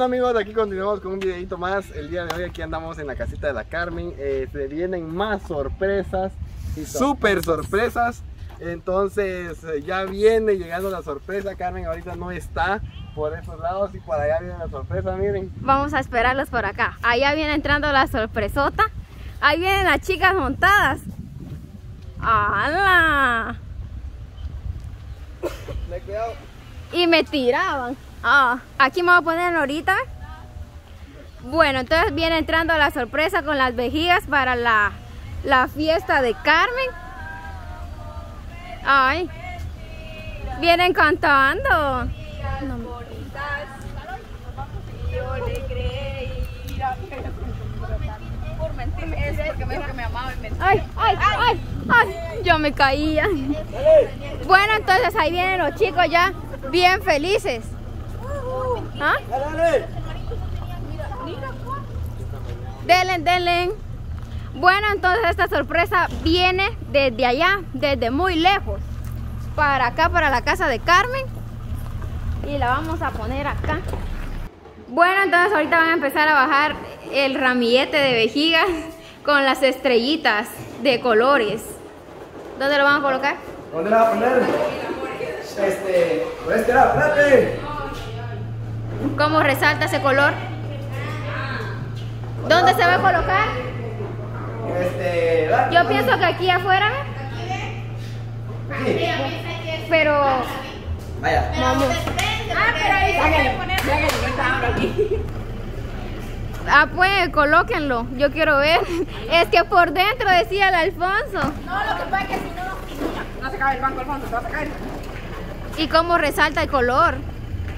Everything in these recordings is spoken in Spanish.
amigos, aquí continuamos con un videito más. El día de hoy aquí andamos en la casita de la Carmen. Eh, se vienen más sorpresas y super sorpresas. Entonces eh, ya viene llegando la sorpresa. Carmen ahorita no está por esos lados y por allá viene la sorpresa, miren. Vamos a esperarlos por acá. Allá viene entrando la sorpresota. Ahí vienen las chicas montadas. ¡Hala! Y me tiraban. Ah, aquí me voy a poner ahorita. Bueno, entonces viene entrando la sorpresa con las vejigas para la, la fiesta de Carmen. Ay, vienen cantando. Ay, ay, ay, ay, yo me caía. Bueno, entonces ahí vienen los chicos ya bien felices. ¿Ah? Delen, delen. Bueno, entonces esta sorpresa viene desde allá, desde muy lejos, para acá, para la casa de Carmen. Y la vamos a poner acá. Bueno, entonces ahorita van a empezar a bajar el ramillete de vejigas con las estrellitas de colores. ¿Dónde lo van a colocar? ¿Dónde la va a poner? Este, por este lado, espérate. ¿Cómo resalta ese color? ¿Dónde se va a colocar? Este, Yo pienso que aquí afuera, Sí. pero Vaya. vamos. Ah, pero ahí se puede poner. Ah, pues, colóquenlo. Yo quiero ver. Es que por dentro decía el Alfonso. No, lo que pasa es que si no, no se cae el banco, Alfonso, te vas a caer. ¿Y cómo resalta el color?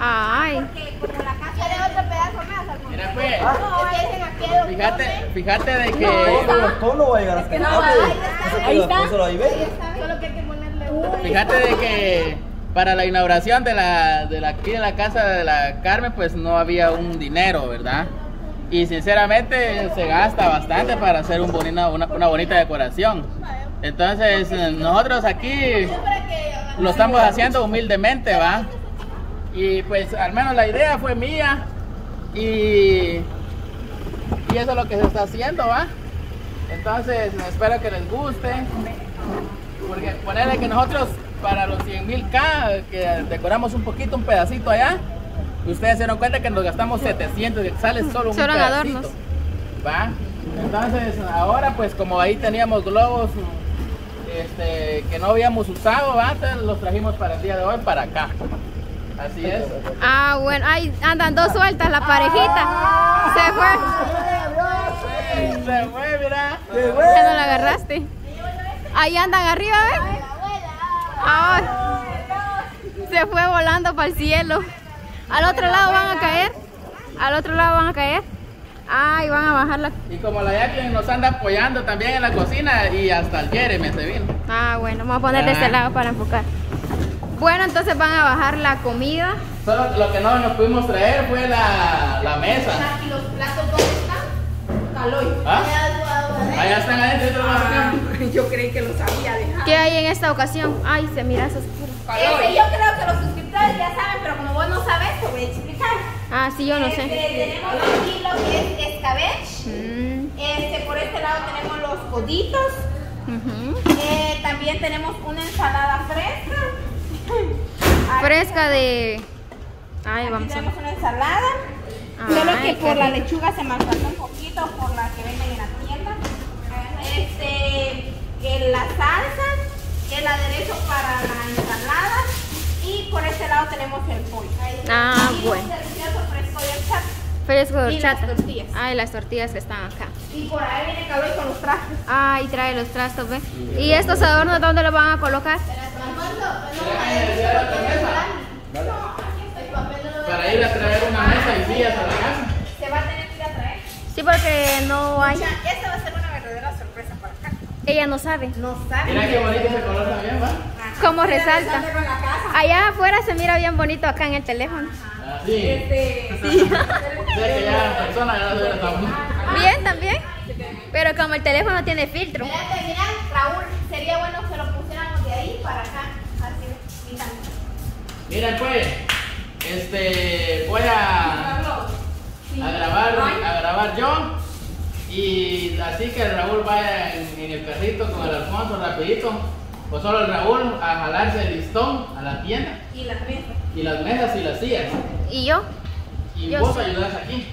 Ay. Porque como la casa de otro pedazo más. Mira pues, No, es que aquí hay dos fíjate, fíjate de que ¿Cómo no va a llegar hasta acá? Ahí está. Ahí ve. Solo que hay que ponerle uno. fíjate de que para la inauguración de la de la aquí en la casa de la Carmen pues no había un dinero, ¿verdad? Y sinceramente se gasta bastante para hacer un bonita, una, una bonita decoración. Entonces eh, nosotros aquí lo estamos haciendo humildemente, ¿va? Y pues al menos la idea fue mía y, y eso es lo que se está haciendo, ¿va? Entonces espero que les guste. Porque ponerle que nosotros para los 100 mil K, que decoramos un poquito, un pedacito allá, ustedes se dieron cuenta que nos gastamos 700, que sale solo un Solo pedacito. adornos. ¿Va? Entonces ahora pues como ahí teníamos globos este, que no habíamos usado, ¿va? Entonces los trajimos para el día de hoy para acá. Así es. Ah, bueno. Ahí andan dos sueltas la parejita. Se fue. Se fue, mira. Ya no la agarraste. Ahí andan arriba, ¿ves? Ay, se fue volando para el cielo. Al otro lado van a caer. Al otro lado van a caer. Ay, van a bajar la. Y como la Jacqueline nos anda apoyando también en la cocina y hasta el Jeremy se vino. Ah, bueno, vamos a poner de este lado para enfocar. Bueno, entonces van a bajar la comida. Solo lo que no nos pudimos traer fue la, la mesa. ¿Y los platos dónde están? Caloy. ¿Ah? Allá están adentro. ¿y? Yo creí que los había dejado. ¿Qué hay en esta ocasión? Ay, se mira eso oscuro. Yo creo que los suscriptores ya saben, pero como vos no sabes, te voy a explicar. Ah, sí, yo no Este, sé. tenemos aquí lo que es escabeche. Mm, Este, por este lado tenemos los coditos. Eh, también tenemos una ensalada fresca. Fresca de. Ay, Aquí vamos a tenemos una ensalada. Solo que por la rico. lechuga se maltrató un poquito por la que venden en la tienda. Este, en la salsa, el aderezo para la ensalada y por este lado tenemos el pollo. Ah, y bueno. un delicioso fresco de horchata. Fresco de Y las horchata. tortillas. Ay, las tortillas que están acá. Y por ahí viene Caloy con los trajes. Ay, trae los trastos, ¿ve? ¿Y estos adornos dónde los van a colocar? Para ir a traer una mesa y sillas a la casa. Se va a tener que ir a traer. Sí, porque no hay. Esta va a ser una verdadera sorpresa para acá. Ella no sabe No saben. Mira qué bonito ese color también, ¿va? cómo resalta. Allá afuera se mira bien bonito acá en el teléfono. Así. Este, que ya en persona ya tan Bien también. Pero como el teléfono tiene filtro. Espérate, mira, Raúl, sería bueno que lo pusiéramos de ahí para acá. Así, mira. Miren pues, este, voy a, grabar yo. Y así que el Raúl vaya en, en el carrito con el Alfonso rapidito. O solo el Raúl a jalarse el listón a la tienda. Y las mesas. Y las mesas y las sillas. ¿Y yo? Y Yo vos sí. ayudas aquí.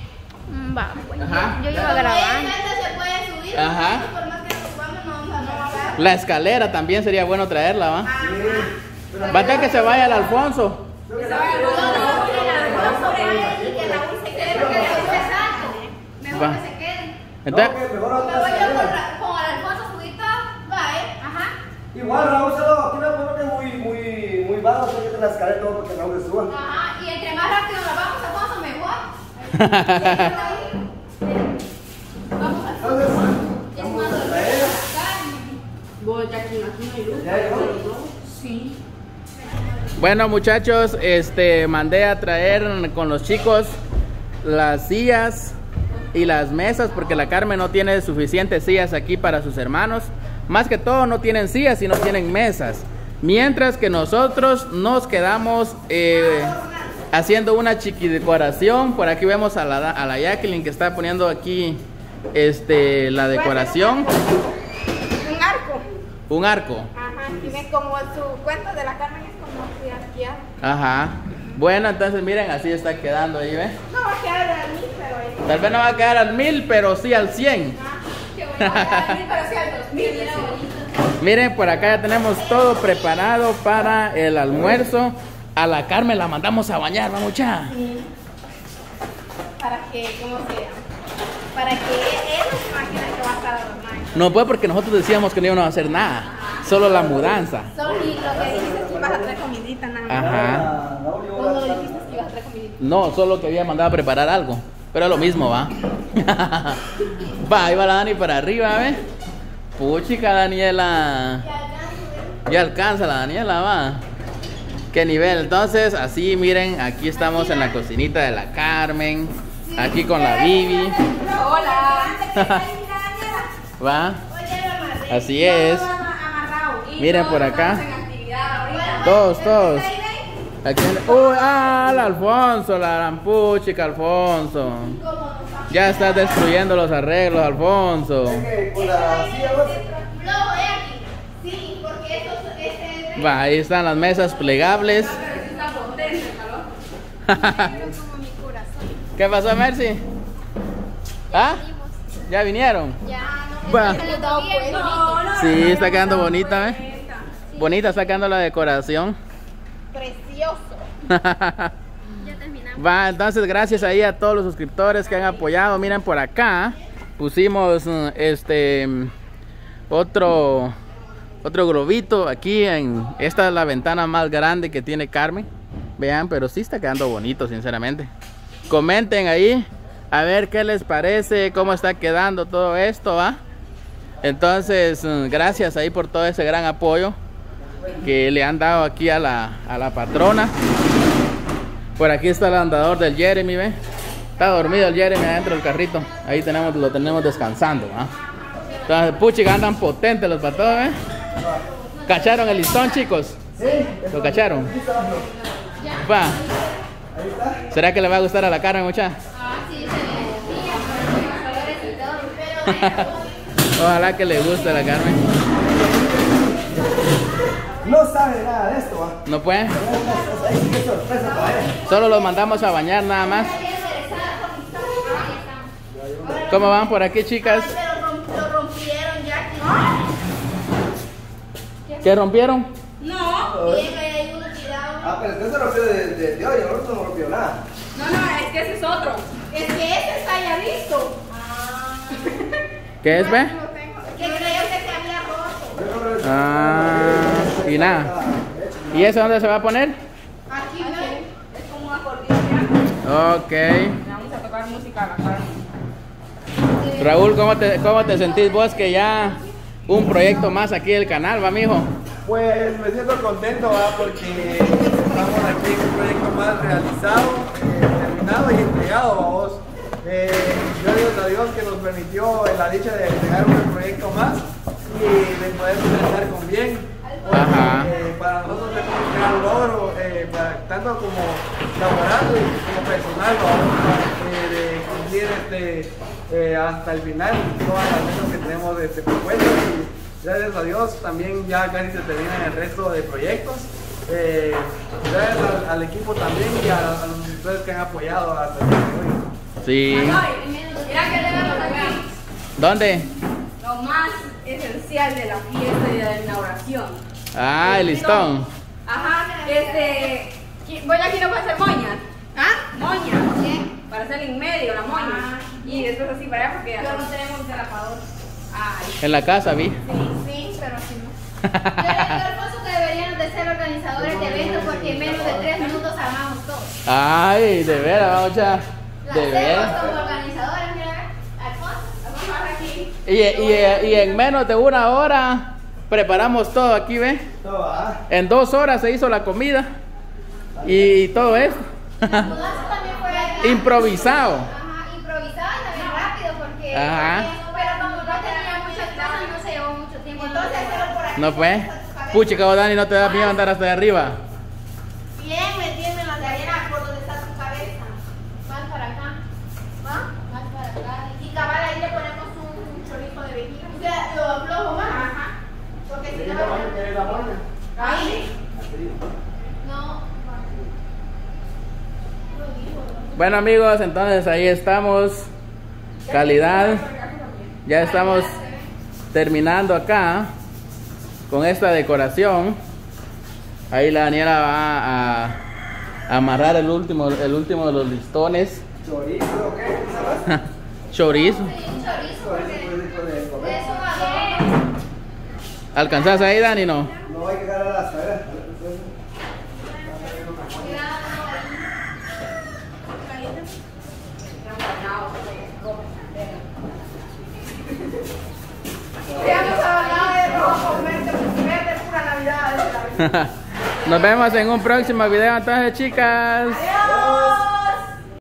Mm, Va, bueno. Ajá. Yo iba grabando. se puede subir. Ajá. Por más que nos vamos, no vamos a no bajar. La escalera también sería bueno traerla, ¿va? Ajá. Va a tener que se vaya el Alfonso. Que se vaya el Alfonso. Mejor. Entonces, No, Me voy yo con, con Alfonso. Va, ¿eh? Ajá. Igual Raúl solo aquí la ponemos muy, muy, muy bajo, así que te la escalera todo porque Raúl se suba. Ajá. Bueno muchachos, este mandé a traer con los chicos las sillas y las mesas porque la Carmen no tiene suficientes sillas aquí para sus hermanos. Más que todo no tienen sillas y no tienen mesas. Mientras que nosotros nos quedamos eh, haciendo una chiqui decoración. Por aquí vemos a la, a la Jacqueline que está poniendo aquí este, la decoración. Un arco. Un arco. Ajá. Tiene como su cuento de la Carmen es como así arqueado. Ajá. Bueno, entonces miren, así está quedando ahí, ¿ves? No va a quedar al mil, pero. Tal vez no va a quedar al mil, pero sí al 100. Ah, qué bueno. Al mil, pero sí al dos mil. Miren, por acá ya tenemos todo preparado para el almuerzo. A la Carmen la mandamos a bañar, ¿va mucha? Para que, ¿cómo se llama? Para que él no se imagine que va a estar normal. No puede porque nosotros decíamos que no íbamos a hacer nada. Solo la mudanza. Solo lo que dijiste es que ibas a traer comidita nada más. Ajá. Ah, Cuando bastante. dijiste que ibas a traer comidita. No, solo que había mandado a preparar algo. Pero es lo mismo, ¿va? va, ahí va la Dani para arriba, ¿ves? Puchica, Daniela. Ya alcanza la Daniela, va. ¿Qué nivel? Entonces, así miren, aquí estamos en la cocinita de la Carmen. Aquí con la Bibi. Hola. Va. Así es. Miren por acá. Todos, todos. Aquí, uy, ah, el Alfonso, la rampuchica, Alfonso. Ya estás destruyendo los arreglos, Alfonso. Que Con la silla, vos. No, voy aquí. Sí, porque esto este es. Va, ahí están las mesas plegables. ¿Qué pasó, Mercy? ¿Ah? ¿Ya vinieron? Ya, no. Sí, está quedando bonita, ¿eh? Bonita, está quedando la decoración. Precioso. Ya terminamos. Va, entonces gracias ahí a todos los suscriptores que han apoyado. Miren por acá, pusimos mm, este otro otro globito aquí en esta es la ventana más grande que tiene Carmen. Vean, pero sí está quedando bonito, sinceramente. Comenten ahí a ver qué les parece, cómo está quedando todo esto, ¿va? Entonces, mm, gracias ahí por todo ese gran apoyo que le han dado aquí a la, a la patrona. Por aquí está el andador del Jeremy, ¿ve? Está dormido el Jeremy adentro del carrito. Ahí tenemos, lo tenemos descansando, ¿ah? Entonces, puchica, andan potentes los patos, ¿ve? ¿Cacharon el listón, chicos? ¿Lo cacharon? Va. ¿Será que le va a gustar a la Carmen, mucha? Ah, sí. Ojalá que le guste a la Carmen. No sabe nada de esto, va. ¿No puede? Sí. Solo los mandamos a bañar nada más. ¿Cómo van por aquí, chicas? ¿Qué rompieron? No. Hay uno tirado. Ah, pero usted se rompió de, de, de hoy, el otro no rompió nada. No, no, es que ese es otro. Es que ese está ya listo. Ah. ¿Qué es, ve? Que creo que se había roto. Ah, y nada. ¿Y eso dónde se va a poner? Aquí no. Es como un acordeón. Ok. Vamos a tocar música a la cara. Raúl, ¿cómo te, ¿cómo te sentís vos que ya un proyecto más aquí del canal, va, mijo? Pues me siento contento, ¿va? porque estamos aquí en un proyecto más realizado, eh, terminado y entregado a vos. Eh, yo digo a Dios que nos permitió la dicha de entregar un proyecto más y de poder finalizar con bien. Porque, Ajá. eh, para nosotros es un gran logro, eh, para- tanto como laboral y como personal, ¿va? De cumplir este, hasta el final todas las metas tenemos este, propuestas y gracias a Dios también ya casi se terminan el resto de proyectos. Eh, gracias al, al equipo también y a, a los ustedes que han apoyado hasta el día de hoy. Sí. Mira que tenemos aquí ¿Dónde? lo más esencial de la fiesta y de la inauguración. Ah, el listón. Ajá, este. Voy aquí no para hacer moñas. ¿Ah? Moñas. Para hacer en medio la moña. Y después así para allá porque. Pero no tenemos delapador. Ay. En la casa, vi. Sí, pero sí no. Yo le digo a Alfonso que deberían de ser organizadores de eventos porque en menos de tres minutos armamos todo. Ay, de veras, vamos ya. La De hacemos veras. como organizadores, mira, Alfonso. Vamos aquí. Y, y, y en menos de una hora preparamos todo aquí, ¿ve? No, va. En dos horas se hizo la comida y todo eso. La mudanza también fue Improvisado. Ajá, improvisado y también rápido porque. Ajá. Pero como no tenía muchas cosas, no se llevó mucho tiempo. Entonces, hacerlo por aquí. ¿No fue? Puchica, vos, Dani, no te da miedo andar hasta de arriba. Bien, metiendo en la arena por donde está tu cabeza. Más para acá. ¿Va? Más para acá. Y cabal ahí le ponemos un chorrito de vejiga. O sea, lo aflojo más. Ajá. Porque si ¿Qué no. la moña? Ahí. No. Bueno, amigos, entonces ahí estamos. Calidad. Ya estamos terminando acá con esta decoración. Ahí la Daniela va a, a amarrar el último, el último de los listones. Chorizo, ¿o qué? Chorizo. ¿Alcanzás ahí, Dani? No. No hay que ganar las Nos vemos en un próximo video entonces, chicas.